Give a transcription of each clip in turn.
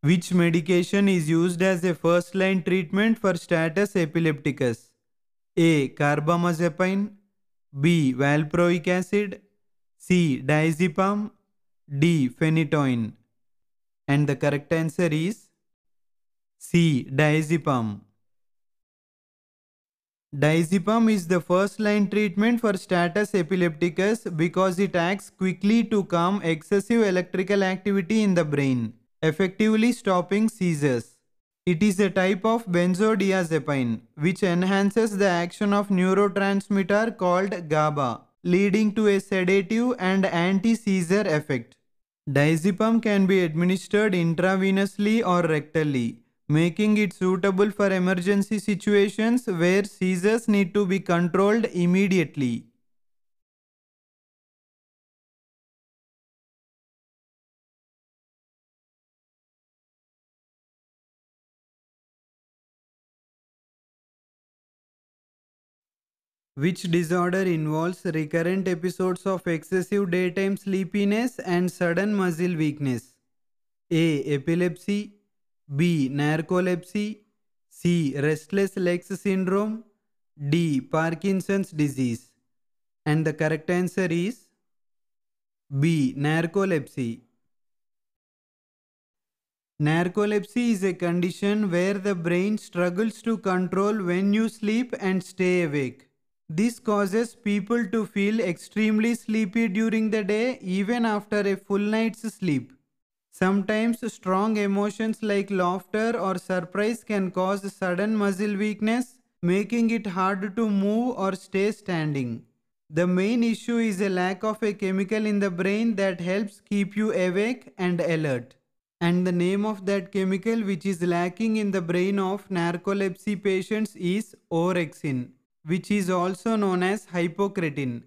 Which medication is used as a first line treatment for status epilepticus? A. Carbamazepine B. Valproic acid C. Diazepam D. Phenytoin And the correct answer is C. Diazepam Diazepam is the first line treatment for status epilepticus because it acts quickly to calm excessive electrical activity in the brain, effectively stopping seizures. It is a type of benzodiazepine which enhances the action of neurotransmitter called GABA, leading to a sedative and anti-seizure effect. Diazepam can be administered intravenously or rectally making it suitable for emergency situations where seizures need to be controlled immediately. Which disorder involves recurrent episodes of excessive daytime sleepiness and sudden muscle weakness? A. Epilepsy B. Narcolepsy C. Restless legs syndrome D. Parkinson's disease and the correct answer is B. Narcolepsy. Narcolepsy is a condition where the brain struggles to control when you sleep and stay awake. This causes people to feel extremely sleepy during the day even after a full night's sleep. Sometimes strong emotions like laughter or surprise can cause sudden muscle weakness, making it hard to move or stay standing. The main issue is a lack of a chemical in the brain that helps keep you awake and alert. And the name of that chemical which is lacking in the brain of narcolepsy patients is orexin, which is also known as hypocretin.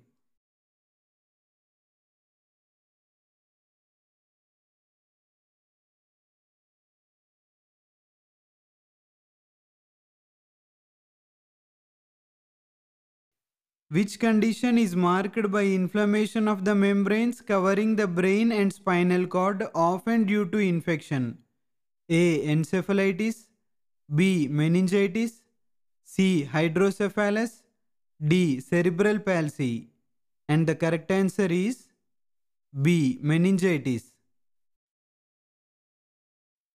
which condition is marked by inflammation of the membranes covering the brain and spinal cord often due to infection. A. Encephalitis B. Meningitis C. Hydrocephalus D. Cerebral palsy and the correct answer is B. Meningitis.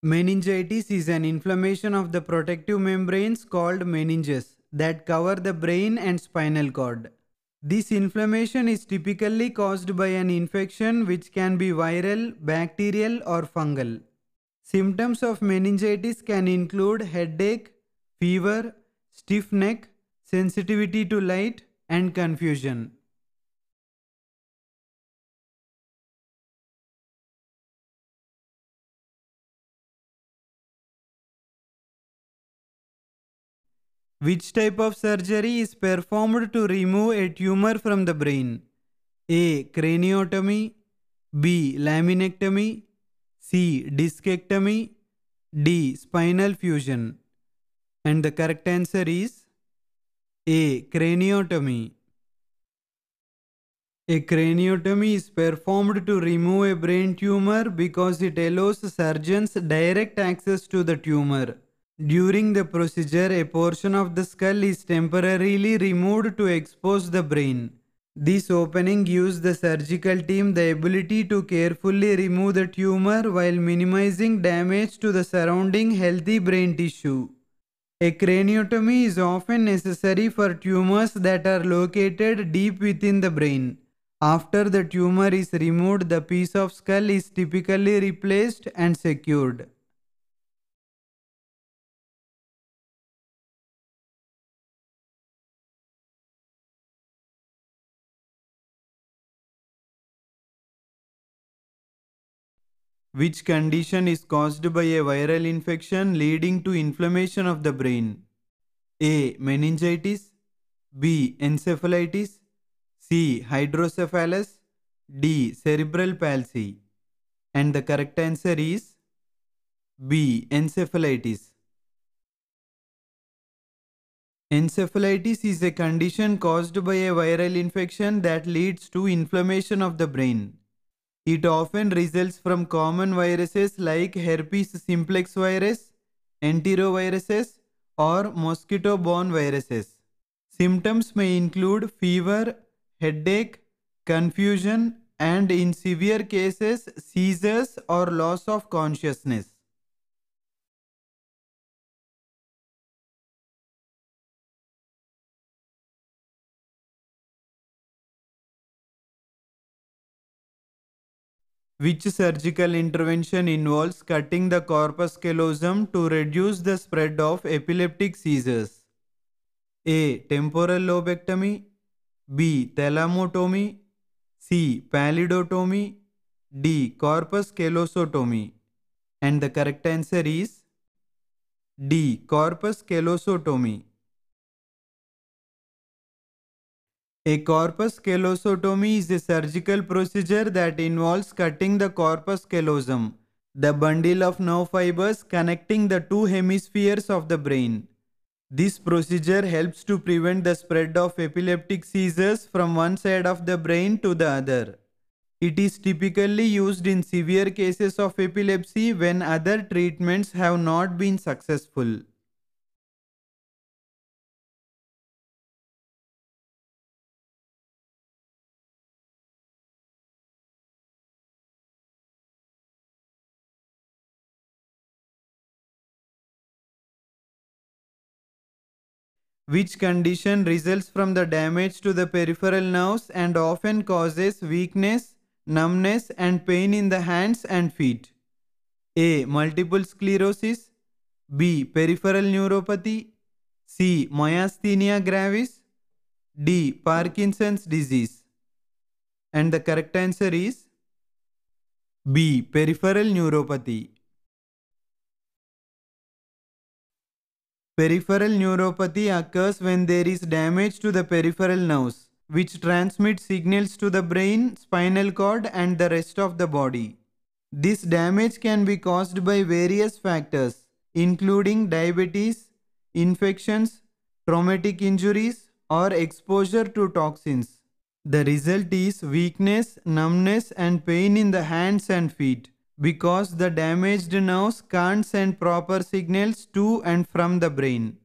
Meningitis is an inflammation of the protective membranes called meninges that cover the brain and spinal cord. This inflammation is typically caused by an infection which can be viral, bacterial or fungal. Symptoms of meningitis can include headache, fever, stiff neck, sensitivity to light and confusion. Which type of surgery is performed to remove a tumor from the brain? A. Craniotomy B. Laminectomy C. Discectomy D. Spinal fusion And the correct answer is A. Craniotomy a craniotomy is performed to remove a brain tumor because it allows surgeons direct access to the tumor. During the procedure, a portion of the skull is temporarily removed to expose the brain. This opening gives the surgical team the ability to carefully remove the tumor while minimizing damage to the surrounding healthy brain tissue. A craniotomy is often necessary for tumors that are located deep within the brain. After the tumor is removed, the piece of skull is typically replaced and secured. Which condition is caused by a viral infection leading to inflammation of the brain? A. Meningitis B. Encephalitis C. Hydrocephalus D. Cerebral palsy And the correct answer is B. Encephalitis. Encephalitis is a condition caused by a viral infection that leads to inflammation of the brain. It often results from common viruses like herpes simplex virus, enteroviruses, or mosquito-borne viruses. Symptoms may include fever, headache, confusion, and in severe cases, seizures or loss of consciousness. Which surgical intervention involves cutting the corpus callosum to reduce the spread of epileptic seizures? A. Temporal lobectomy B. Thalamotomy C. Pallidotomy D. Corpus callosotomy And the correct answer is D. Corpus callosotomy A corpus callosotomy is a surgical procedure that involves cutting the corpus callosum, the bundle of nerve fibers connecting the two hemispheres of the brain. This procedure helps to prevent the spread of epileptic seizures from one side of the brain to the other. It is typically used in severe cases of epilepsy when other treatments have not been successful. Which condition results from the damage to the peripheral nerves and often causes weakness, numbness and pain in the hands and feet. A. Multiple sclerosis B. Peripheral neuropathy C. Myasthenia gravis D. Parkinson's disease And the correct answer is B. Peripheral neuropathy Peripheral neuropathy occurs when there is damage to the peripheral nerves, which transmit signals to the brain, spinal cord and the rest of the body. This damage can be caused by various factors, including diabetes, infections, traumatic injuries, or exposure to toxins. The result is weakness, numbness, and pain in the hands and feet because the damaged nerves can't send proper signals to and from the brain.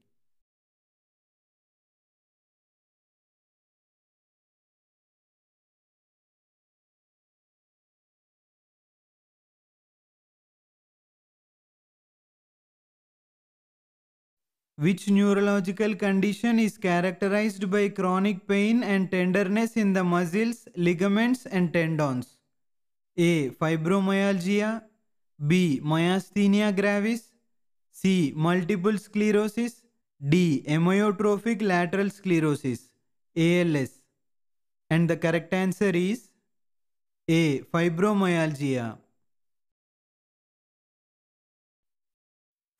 Which neurological condition is characterized by chronic pain and tenderness in the muscles, ligaments and tendons? A. Fibromyalgia B. Myasthenia gravis C. Multiple sclerosis D. Amyotrophic lateral sclerosis ALS and the correct answer is A. Fibromyalgia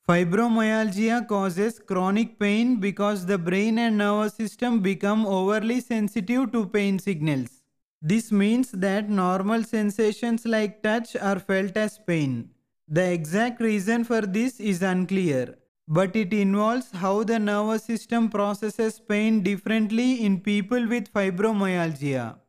Fibromyalgia causes chronic pain because the brain and nervous system become overly sensitive to pain signals. This means that normal sensations like touch are felt as pain. The exact reason for this is unclear, but it involves how the nervous system processes pain differently in people with fibromyalgia.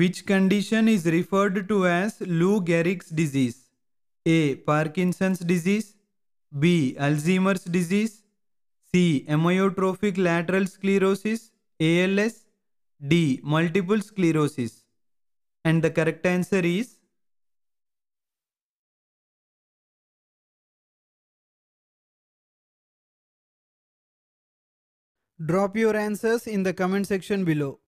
Which condition is referred to as Lou Gehrig's disease? A. Parkinson's disease B. Alzheimer's disease C. Amyotrophic lateral sclerosis ALS D. Multiple sclerosis And the correct answer is Drop your answers in the comment section below.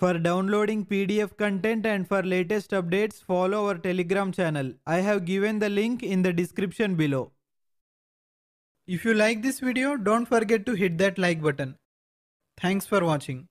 For downloading PDF content and for latest updates, follow our Telegram channel. I have given the link in the description below. If you like this video, don't forget to hit that like button. Thanks for watching.